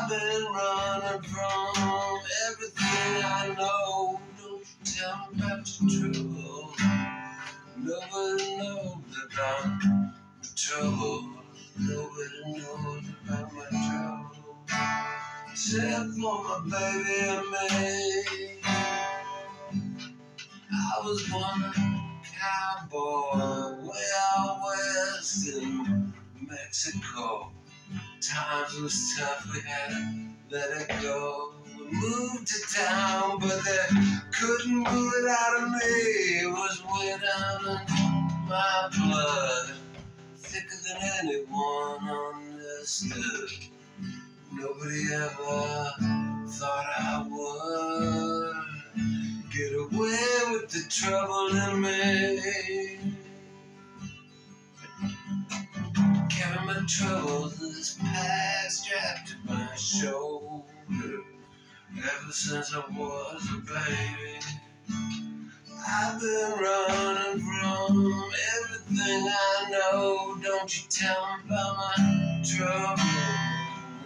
I've been running from everything I know. Don't you tell me about your trouble. Nobody knows about the trouble. Nobody knows about my trouble. Except for my baby and me. I was born a cowboy way out west in Mexico. Times was tough, we had to let it go. We moved to town, but they couldn't move it out of me. It was way down in my blood, thicker than anyone understood. Nobody ever thought I would get away with the trouble in me. Troubles pack strapped to my shoulder. Ever since I was a baby, I've been running from everything I know. Don't you tell me about my trouble.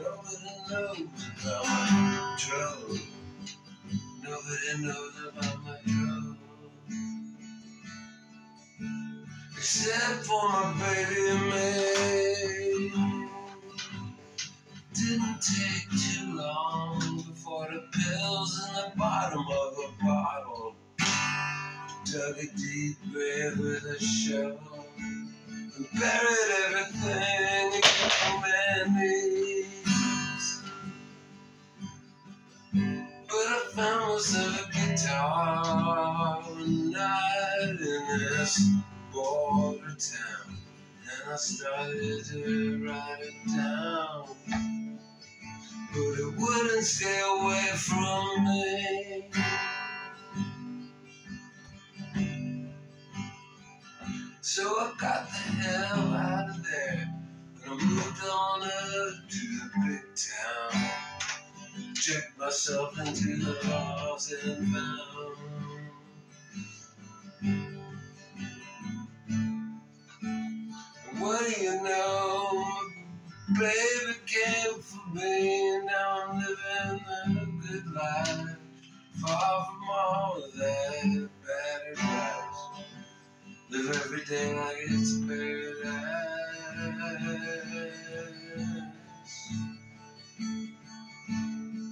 Nobody knows about my trouble. Nobody knows Except for my baby me. Didn't take too long before the pills in the bottom of a bottle dug a deep grave with a shovel and buried everything except for man needs. But I found myself a guitar night in this border town, and I started to write it down. But it wouldn't stay away from me. So I got the hell out of there, and I moved on up to the big town. Checked myself into the laws and found. What do you know? Baby came for me. Now I'm living a good life. Far from all of that bad advice. Live every day like it's paradise.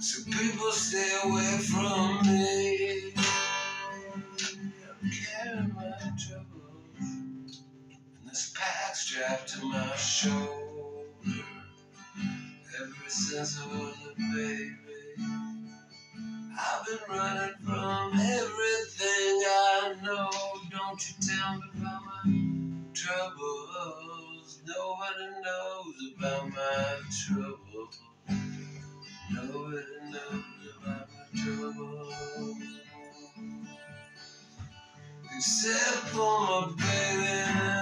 So people stay away from me. My shoulder. Ever since I was a baby, I've been running from everything I know. Don't you tell me about my troubles. Nobody knows about my trouble. Nobody knows about my trouble. Except for my baby